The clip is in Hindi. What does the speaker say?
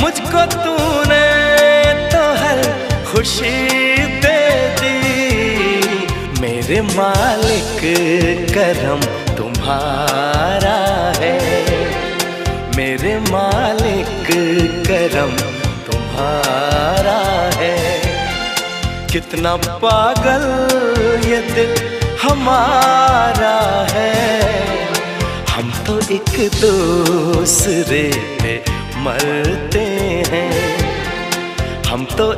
मुझको तूने तो हर खुशी दे दी। मेरे मालिक, करम तुम्हारा है। मेरे मालिक, करम तुम्हारा है। कितना पागल ये दिल हमारा है। हम तो एक दूसरे पे मरते हैं हम तो